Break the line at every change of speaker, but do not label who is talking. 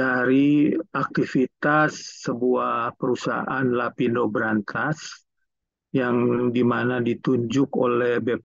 dari aktivitas sebuah perusahaan Lapindo Brantas yang di mana ditunjuk oleh BP